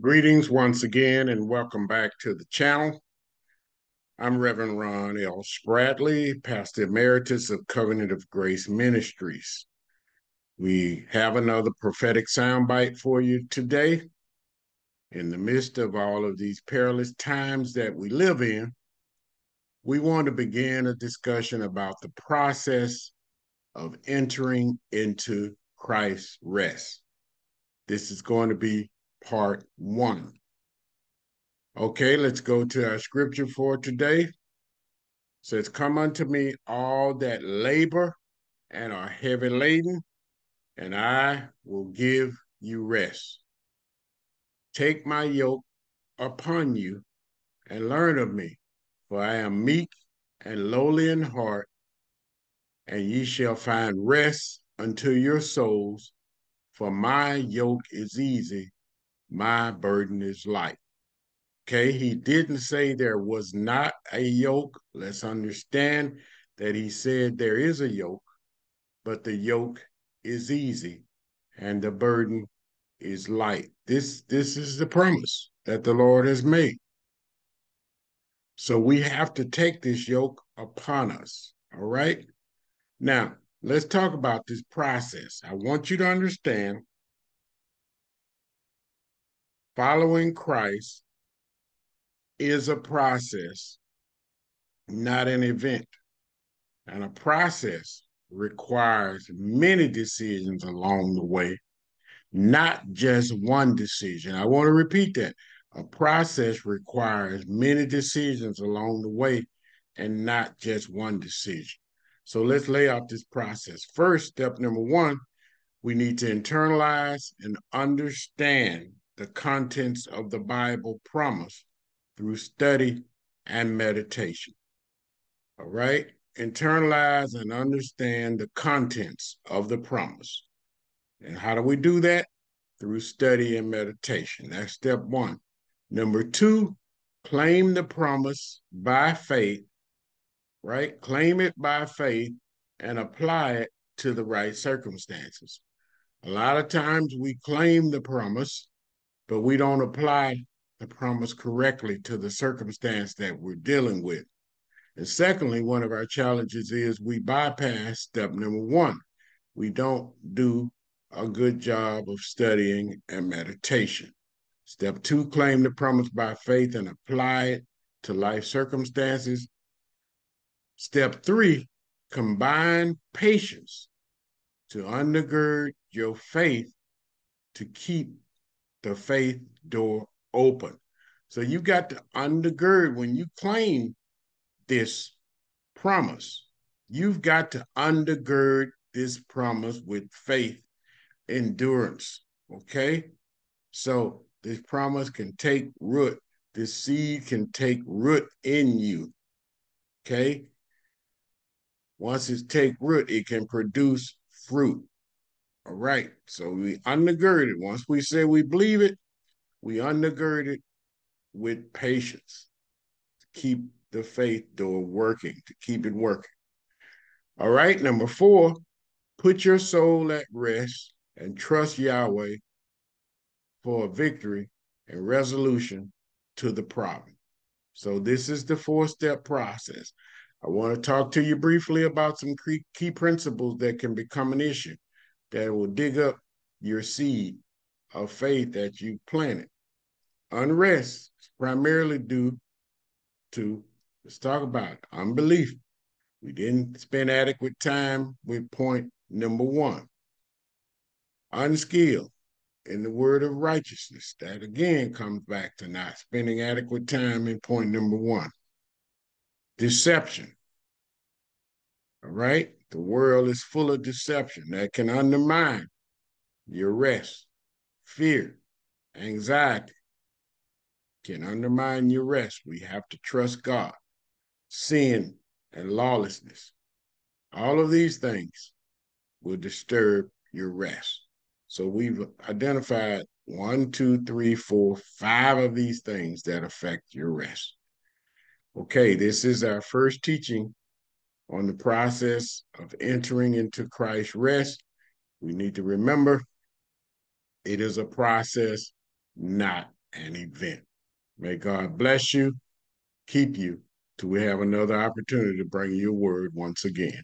Greetings once again and welcome back to the channel. I'm Reverend Ron L. Spradley, Pastor Emeritus of Covenant of Grace Ministries. We have another prophetic soundbite for you today. In the midst of all of these perilous times that we live in, we want to begin a discussion about the process of entering into Christ's rest. This is going to be part one. Okay, let's go to our scripture for today. It says, Come unto me, all that labor and are heavy laden, and I will give you rest. Take my yoke upon you and learn of me, for I am meek and lowly in heart, and ye shall find rest unto your souls, for my yoke is easy my burden is light. Okay, he didn't say there was not a yoke. Let's understand that he said there is a yoke, but the yoke is easy and the burden is light. This this is the promise that the Lord has made. So we have to take this yoke upon us. All right. Now, let's talk about this process. I want you to understand following Christ is a process, not an event. And a process requires many decisions along the way, not just one decision. I want to repeat that. A process requires many decisions along the way and not just one decision. So let's lay out this process. First, step number one, we need to internalize and understand the contents of the Bible promise through study and meditation. All right? Internalize and understand the contents of the promise. And how do we do that? Through study and meditation. That's step one. Number two, claim the promise by faith, right? Claim it by faith and apply it to the right circumstances. A lot of times we claim the promise but we don't apply the promise correctly to the circumstance that we're dealing with. And secondly, one of our challenges is we bypass step number one. We don't do a good job of studying and meditation. Step two, claim the promise by faith and apply it to life circumstances. Step three, combine patience to undergird your faith to keep the faith door open. So you got to undergird when you claim this promise. You've got to undergird this promise with faith, endurance. Okay. So this promise can take root. This seed can take root in you. Okay. Once it take root, it can produce fruit. All right. So we undergird it. Once we say we believe it, we undergird it with patience to keep the faith door working, to keep it working. All right. Number four, put your soul at rest and trust Yahweh for a victory and resolution to the problem. So this is the four-step process. I want to talk to you briefly about some key principles that can become an issue that will dig up your seed of faith that you planted. Unrest is primarily due to, let's talk about it, unbelief. We didn't spend adequate time with point number one. Unskilled in the word of righteousness. That again comes back to not spending adequate time in point number one. Deception. All right. The world is full of deception that can undermine your rest. Fear, anxiety can undermine your rest. We have to trust God. Sin and lawlessness. All of these things will disturb your rest. So we've identified one, two, three, four, five of these things that affect your rest. Okay, this is our first teaching on the process of entering into Christ's rest, we need to remember it is a process, not an event. May God bless you, keep you till we have another opportunity to bring you a word once again.